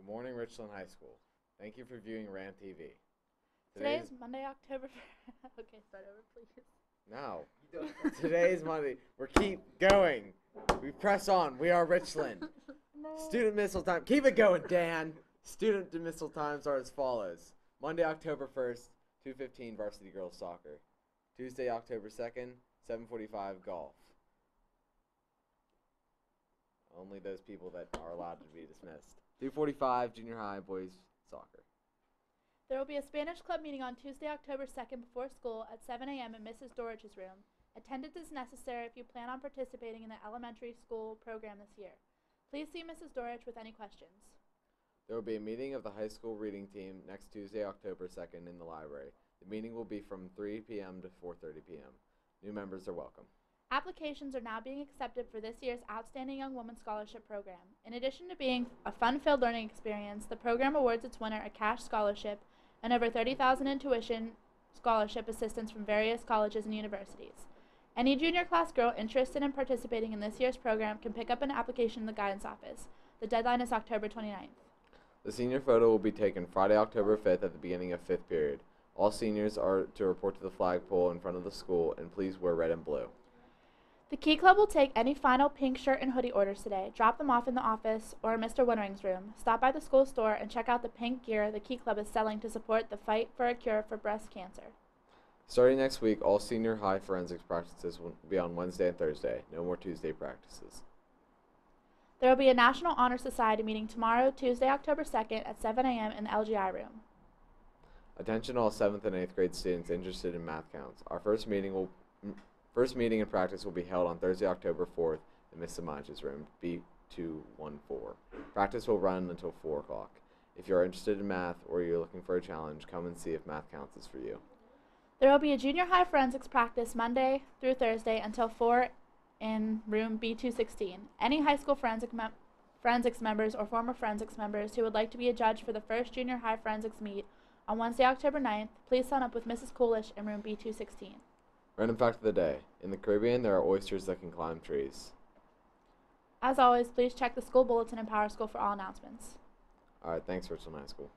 Good morning, Richland High School. Thank you for viewing RAM TV. Today is Monday, October. okay, start over, please. no. Today is Monday. We're keep going. We press on. We are Richland. no. Student missile time. Keep it going, Dan. Student missile times are as follows: Monday, October first, two fifteen, varsity girls soccer. Tuesday, October second, seven forty-five, golf. Only those people that are allowed to be dismissed. Two forty-five, junior high boys soccer. There will be a Spanish club meeting on Tuesday, October 2nd before school at 7 a.m. in Mrs. Dorridge's room. Attendance is necessary if you plan on participating in the elementary school program this year. Please see Mrs. Dorridge with any questions. There will be a meeting of the high school reading team next Tuesday, October 2nd in the library. The meeting will be from 3 p.m. to 4:30 p.m. New members are welcome. Applications are now being accepted for this year's Outstanding Young Woman Scholarship Program. In addition to being a fun-filled learning experience, the program awards its winner a cash scholarship and over 30,000 in tuition scholarship assistance from various colleges and universities. Any junior class girl interested in participating in this year's program can pick up an application in the guidance office. The deadline is October 29th. The senior photo will be taken Friday, October 5th at the beginning of 5th period. All seniors are to report to the flagpole in front of the school and please wear red and blue. The Key Club will take any final pink shirt and hoodie orders today. Drop them off in the office or Mr. Wintering's room. Stop by the school store and check out the pink gear the Key Club is selling to support the fight for a cure for breast cancer. Starting next week, all senior high forensics practices will be on Wednesday and Thursday. No more Tuesday practices. There will be a National Honor Society meeting tomorrow, Tuesday, October 2nd at 7 a.m. in the LGI room. Attention all 7th and 8th grade students interested in MATHCOUNTS. Our first meeting will first meeting and practice will be held on Thursday, October 4th in Miss Samaja's room, B214. Practice will run until 4 o'clock. If you are interested in math or you're looking for a challenge, come and see if MATHCOUNTS is for you. There will be a junior high forensics practice Monday through Thursday until 4 in room B216. Any high school forensic mem- forensics members or former forensics members who would like to be a judge for the first junior high forensics meet on Wednesday, October 9th, please sign up with Mrs. Coolish in room B216. Random fact of the day. In the Caribbean, there are oysters that can climb trees. As always, please check the school bulletin and PowerSchool for all announcements. All right, thanks, Richland High School.